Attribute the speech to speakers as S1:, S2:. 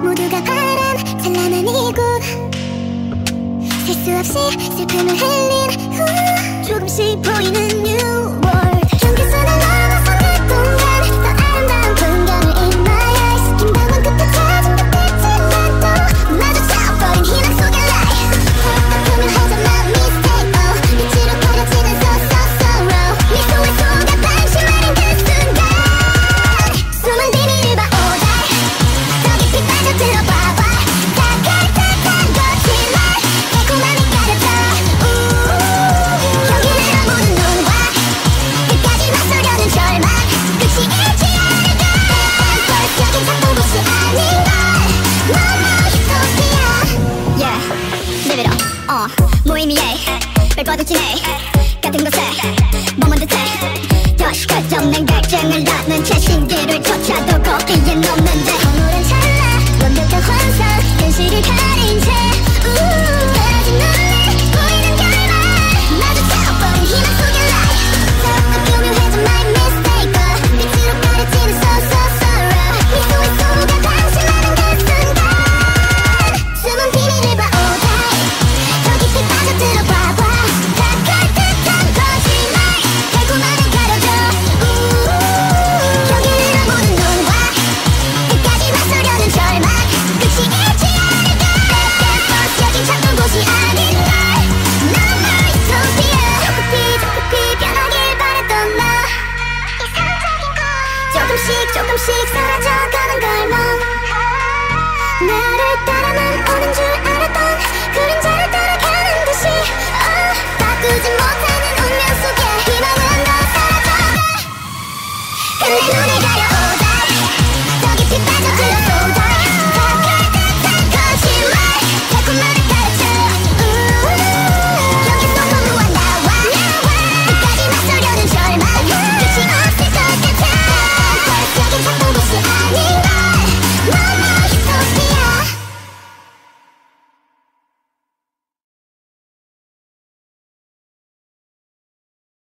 S1: 모두가 바람 찬란한 이곳 셀 수 없이 슬픔을 흘린 후. 조금씩 보이는 무의미해 별 뻗은 진해 같은 곳에, 머문 듯해 조금씩 조금씩 사라져가는 걸뭐. 나를 따라만 오는 줄 알았던 그림자.